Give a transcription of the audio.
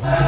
Yeah.